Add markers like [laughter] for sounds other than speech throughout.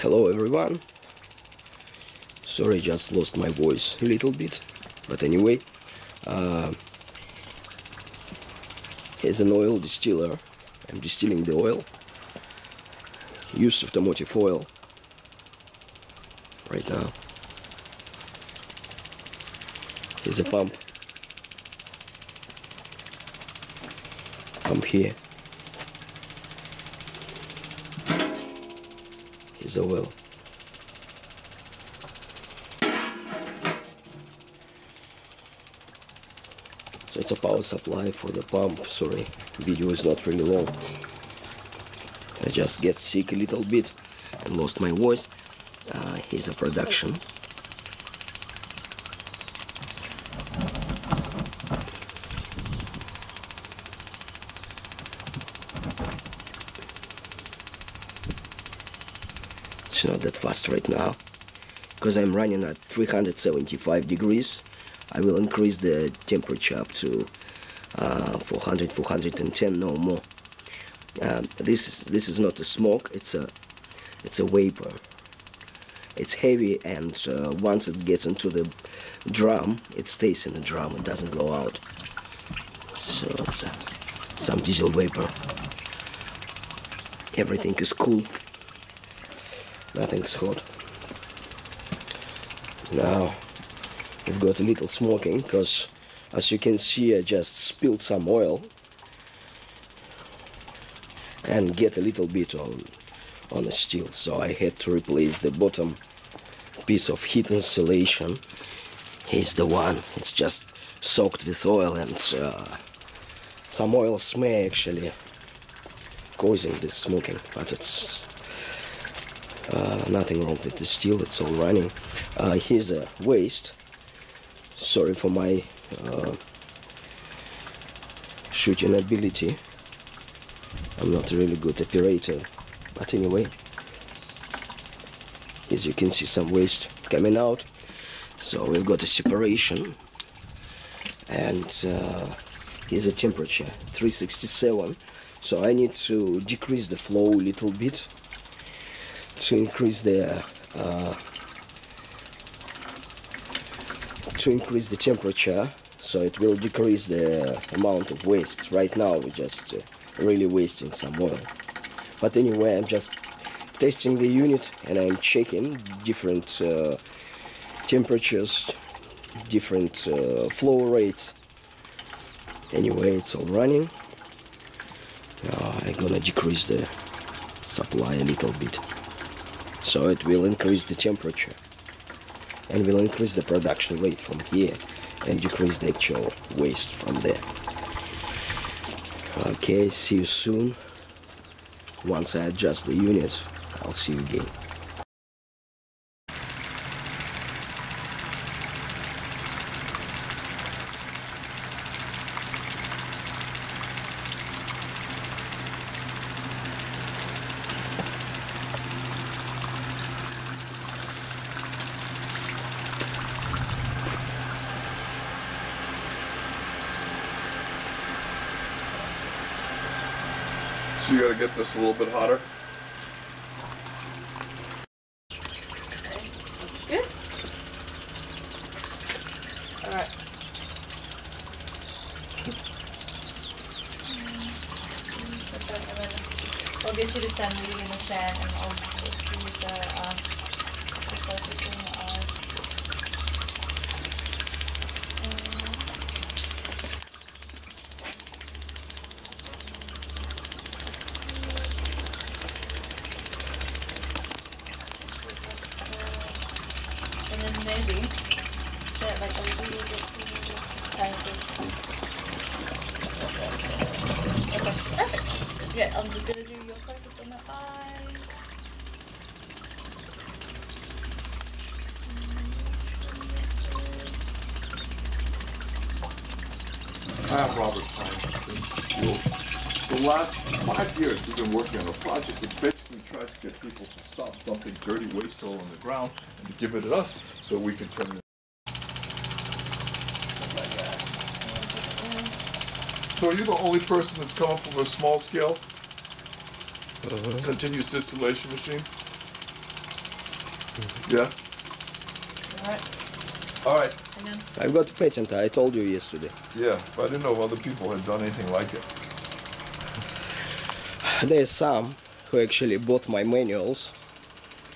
Hello everyone. Sorry, just lost my voice a little bit. But anyway, uh, here's an oil distiller. I'm distilling the oil. Use automotive oil right now. Here's a pump. Pump here. Here's the will. So it's a power supply for the pump. Sorry, video is not really long. I just get sick a little bit and lost my voice. Uh, here's a production. It's not that fast right now because I'm running at 375 degrees. I will increase the temperature up to uh, 400, 410, no more. Um, this is this is not a smoke. It's a it's a vapor. It's heavy, and uh, once it gets into the drum, it stays in the drum. It doesn't go out. So it's uh, some diesel vapor. Everything is cool. Nothing's hot. Now we've got a little smoking because, as you can see, I just spilled some oil and get a little bit on on the steel. So I had to replace the bottom piece of heat insulation. Here's the one. It's just soaked with oil and uh, some oil smear actually causing this smoking but it's uh, nothing wrong with the still it's all running. Uh, here's a waste. Sorry for my uh, shooting ability. I'm not a really good operator but anyway. As you can see some waste coming out. So we've got a separation. And uh, here's a temperature 367 so I need to decrease the flow a little bit to increase the uh, to increase the temperature so it will decrease the amount of waste. Right now we're just uh, really wasting some oil. But anyway I'm just testing the unit and I'm checking different uh, temperatures different uh, flow rates. Anyway it's all running. Now I'm gonna decrease the supply a little bit so it will increase the temperature. And will increase the production rate from here and decrease the actual waste from there. Okay see you soon. Once I adjust the unit I'll see you again So you gotta get this a little bit hotter. Good? Alright. I'll get you to stand where you're gonna stand and I'll just do the uh the like a little bit tiny bit. Okay. I'm just gonna do your focus on the eyes. I have Robert Klein. The last five years, we've been working on a project that basically tries to get people to stop dumping dirty waste oil on the ground and to give it to us so we can turn. So are you the only person that's come up with a small scale uh -huh. continuous distillation machine? Mm-hmm. Yeah. All right. All right. I've got a patent. I told you yesterday. Yeah, but I didn't know if other people had done anything like it. [laughs] There's some who actually bought my manuals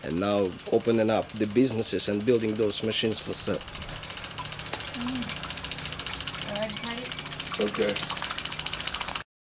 and now opening up the businesses and building those machines for sale. Mm. Okay.